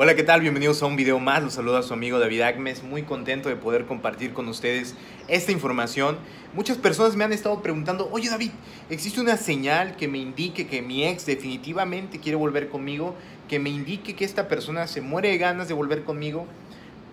Hola, ¿qué tal? Bienvenidos a un video más. Los saluda su amigo David Agmes. Muy contento de poder compartir con ustedes esta información. Muchas personas me han estado preguntando, oye David, ¿existe una señal que me indique que mi ex definitivamente quiere volver conmigo? Que me indique que esta persona se muere de ganas de volver conmigo?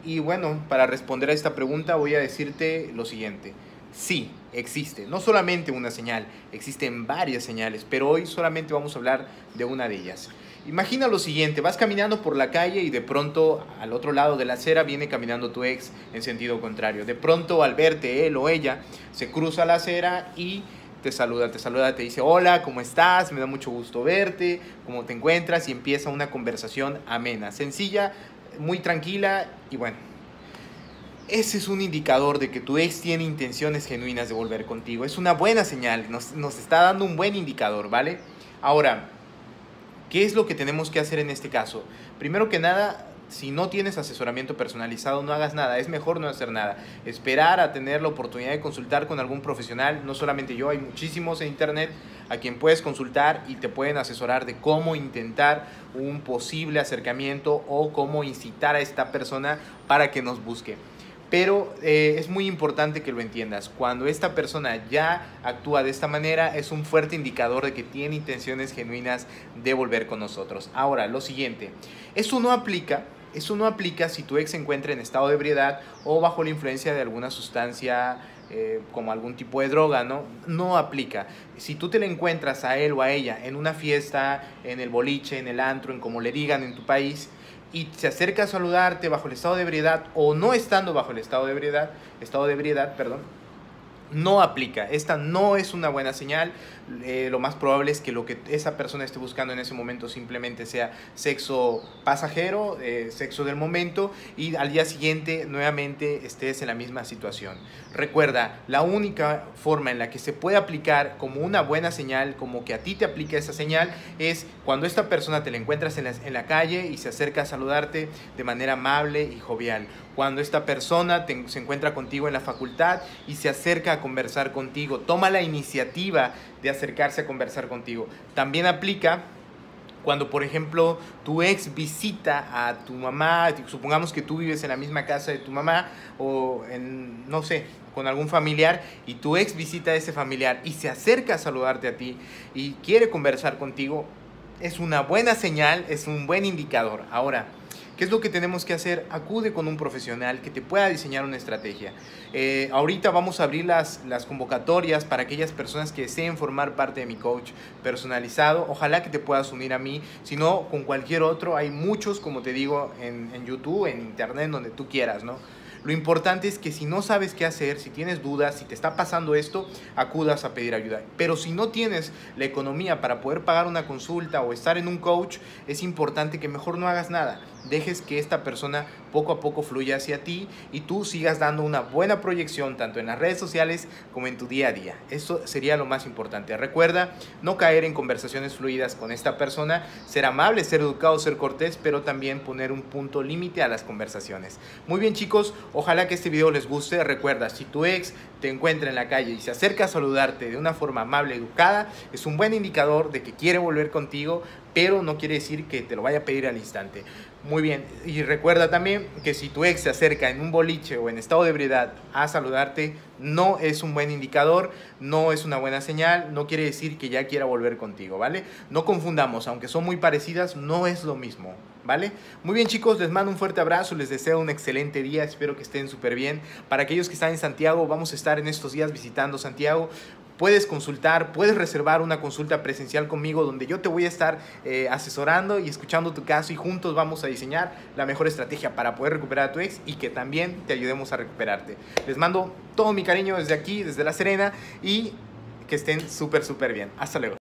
Y bueno, para responder a esta pregunta voy a decirte lo siguiente. Sí, existe. No solamente una señal, existen varias señales, pero hoy solamente vamos a hablar de una de ellas. Imagina lo siguiente, vas caminando por la calle y de pronto al otro lado de la acera viene caminando tu ex en sentido contrario. De pronto al verte él o ella se cruza la acera y te saluda, te saluda, te dice hola, ¿cómo estás? Me da mucho gusto verte, ¿cómo te encuentras? Y empieza una conversación amena, sencilla, muy tranquila y bueno. Ese es un indicador de que tu ex tiene intenciones genuinas de volver contigo. Es una buena señal, nos, está dando un buen indicador, ¿vale? Ahora, ¿Qué es lo que tenemos que hacer en este caso? Primero que nada, si no tienes asesoramiento personalizado, no hagas nada. Es mejor no hacer nada. Esperar a tener la oportunidad de consultar con algún profesional. No solamente yo, hay muchísimos en internet a quien puedes consultar y te pueden asesorar de cómo intentar un posible acercamiento o cómo incitar a esta persona para que nos busque. Pero eh, es muy importante que lo entiendas. Cuando esta persona ya actúa de esta manera, es un fuerte indicador de que tiene intenciones genuinas de volver con nosotros. Ahora, lo siguiente, eso no aplica. Eso no aplica si tu ex se encuentra en estado de ebriedad o bajo la influencia de alguna sustancia eh, como algún tipo de droga, ¿no? No aplica. Si tú te le encuentras a él o a ella en una fiesta, en el boliche, en el antro, en como le digan en tu país, y se acerca a saludarte bajo el estado de ebriedad o no estando bajo el estado de ebriedad, estado de ebriedad, perdón, no aplica. Esta no es una buena señal. Eh, lo más probable es que lo que esa persona esté buscando en ese momento simplemente sea sexo pasajero, eh, sexo del momento y al día siguiente nuevamente estés en la misma situación. Recuerda, la única forma en la que se puede aplicar como una buena señal, como que a ti te aplica esa señal, es cuando esta persona te la encuentras en la, en la calle y se acerca a saludarte de manera amable y jovial. Cuando esta persona se encuentra contigo en la facultad y se acerca a conversar contigo, toma la iniciativa de acercarse a conversar contigo. También aplica cuando, por ejemplo, tu ex visita a tu mamá, supongamos que tú vives en la misma casa de tu mamá o en, no sé, con algún familiar y tu ex visita a ese familiar y se acerca a saludarte a ti y quiere conversar contigo, es una buena señal, es un buen indicador. Ahora, ¿Qué es lo que tenemos que hacer? Acude con un profesional que te pueda diseñar una estrategia. Eh, ahorita vamos a abrir las, las convocatorias para aquellas personas que deseen formar parte de mi coach personalizado. Ojalá que te puedas unir a mí, si no, con cualquier otro. Hay muchos, como te digo, en, en YouTube, en Internet, donde tú quieras, ¿no? Lo importante es que si no sabes qué hacer, si tienes dudas, si te está pasando esto, acudas a pedir ayuda. Pero si no tienes la economía para poder pagar una consulta o estar en un coach, es importante que mejor no hagas nada. Dejes que esta persona poco a poco fluya hacia ti y tú sigas dando una buena proyección tanto en las redes sociales como en tu día a día. Eso sería lo más importante. Recuerda no caer en conversaciones fluidas con esta persona, ser amable, ser educado, ser cortés, pero también poner un punto límite a las conversaciones. Muy bien chicos, Ojalá que este video les guste. Recuerda, si tu ex te encuentra en la calle y se acerca a saludarte de una forma amable, educada, es un buen indicador de que quiere volver contigo, pero no quiere decir que te lo vaya a pedir al instante. Muy bien, y recuerda también que si tu ex se acerca en un boliche o en estado de ebriedad a saludarte, no es un buen indicador, no es una buena señal, no quiere decir que ya quiera volver contigo, ¿vale? No confundamos, aunque son muy parecidas, no es lo mismo. ¿vale? Muy bien chicos, les mando un fuerte abrazo, les deseo un excelente día, espero que estén súper bien. Para aquellos que están en Santiago, vamos a estar en estos días visitando Santiago. Puedes consultar, puedes reservar una consulta presencial conmigo donde yo te voy a estar eh, asesorando y escuchando tu caso y juntos vamos a diseñar la mejor estrategia para poder recuperar a tu ex y que también te ayudemos a recuperarte. Les mando todo mi cariño desde aquí, desde La Serena y que estén súper, súper bien. Hasta luego.